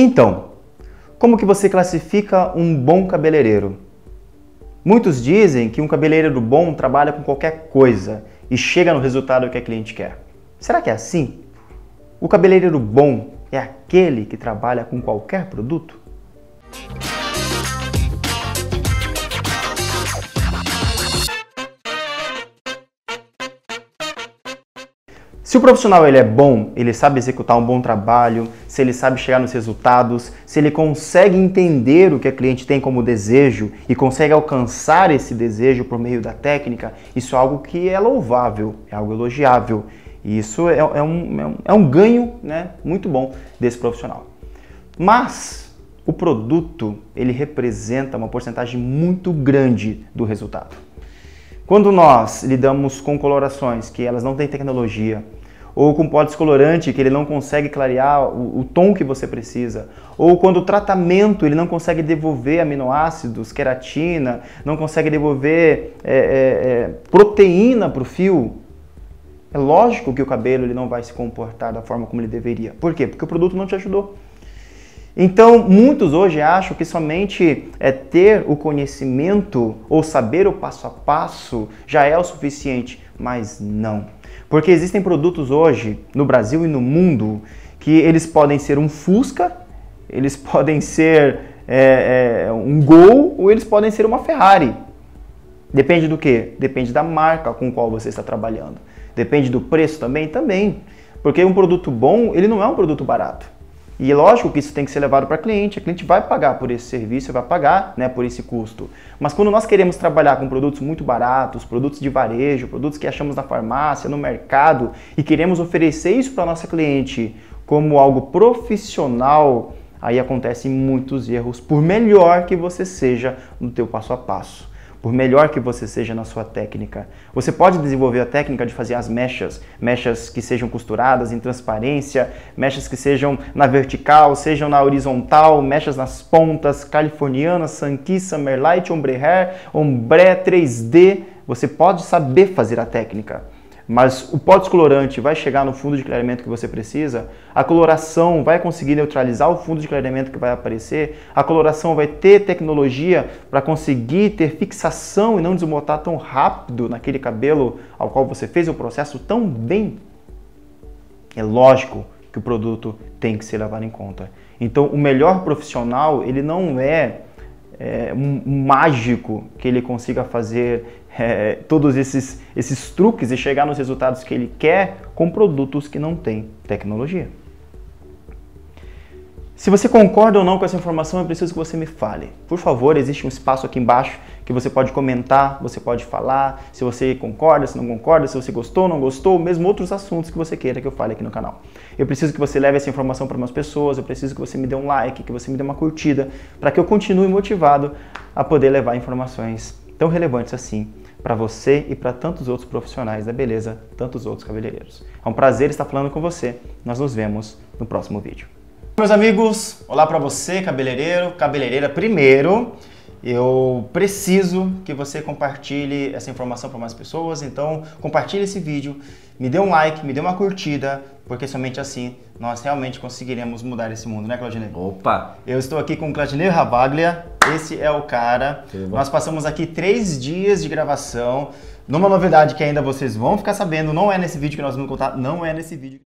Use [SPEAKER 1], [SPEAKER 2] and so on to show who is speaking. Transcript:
[SPEAKER 1] Então, como que você classifica um bom cabeleireiro? Muitos dizem que um cabeleireiro bom trabalha com qualquer coisa e chega no resultado que a cliente quer. Será que é assim? O cabeleireiro bom é aquele que trabalha com qualquer produto? Se o profissional ele é bom, ele sabe executar um bom trabalho, se ele sabe chegar nos resultados, se ele consegue entender o que a cliente tem como desejo e consegue alcançar esse desejo por meio da técnica, isso é algo que é louvável, é algo elogiável. E isso é, é, um, é, um, é um ganho né, muito bom desse profissional. Mas o produto ele representa uma porcentagem muito grande do resultado. Quando nós lidamos com colorações que elas não têm tecnologia, ou com pó descolorante que ele não consegue clarear o, o, tom que você precisa, ou quando o tratamento ele não consegue devolver aminoácidos, queratina, não consegue devolver é, é, é, proteína para o fio, é lógico que o cabelo ele não vai se comportar da forma como ele deveria. Por quê? Porque o produto não te ajudou. Então, muitos hoje acham que somente é ter o conhecimento ou saber o passo a passo já é o suficiente, mas não. Porque existem produtos hoje no Brasil e no mundo que eles podem ser um Fusca, eles podem ser é, é, um Gol ou eles podem ser uma Ferrari. Depende do que? Depende da marca com qual você está trabalhando. Depende do preço também? Também. Porque um produto bom, ele não é um produto barato. E lógico que isso tem que ser levado para cliente, a cliente vai pagar por esse serviço, vai pagar né, por esse custo. Mas quando nós queremos trabalhar com produtos muito baratos, produtos de varejo, produtos que achamos na farmácia, no mercado, e queremos oferecer isso para a nossa cliente como algo profissional, aí acontecem muitos erros, por melhor que você seja no teu passo a passo por melhor que você seja na sua técnica. Você pode desenvolver a técnica de fazer as mechas, mechas que sejam costuradas em transparência, mechas que sejam na vertical, sejam na horizontal, mechas nas pontas, californiana, Sankey, Summerlight, Ombre Hair, Ombre 3D. Você pode saber fazer a técnica mas o pó descolorante vai chegar no fundo de clareamento que você precisa, a coloração vai conseguir neutralizar o fundo de clareamento que vai aparecer, a coloração vai ter tecnologia para conseguir ter fixação e não desmontar tão rápido naquele cabelo ao qual você fez o processo tão bem. É lógico que o produto tem que ser levado em conta. Então, o melhor profissional, ele não é, é mágico que ele consiga fazer é, todos esses, esses truques e chegar nos resultados que ele quer com produtos que não têm tecnologia. Se você concorda ou não com essa informação, eu preciso que você me fale. Por favor, existe um espaço aqui embaixo que você pode comentar, você pode falar, se você concorda, se não concorda, se você gostou, não gostou, mesmo outros assuntos que você queira que eu fale aqui no canal. Eu preciso que você leve essa informação para mais pessoas, eu preciso que você me dê um like, que você me dê uma curtida, para que eu continue motivado a poder levar informações tão relevantes assim para você e para tantos outros profissionais da beleza, tantos outros cabeleireiros. É um prazer estar falando com você. Nós nos vemos no próximo vídeo. Meus amigos, olá para você, cabeleireiro, cabeleireira. Primeiro, eu preciso que você compartilhe essa informação para mais pessoas, então compartilhe esse vídeo, me dê um like, me dê uma curtida, porque somente assim nós realmente conseguiremos mudar esse mundo, né, Claudinei?
[SPEAKER 2] Opa!
[SPEAKER 1] Eu estou aqui com o Claudinei Ravaglia, esse é o cara. Nós passamos aqui três dias de gravação, numa novidade que ainda vocês vão ficar sabendo, não é nesse vídeo que nós vamos contar, não é nesse vídeo.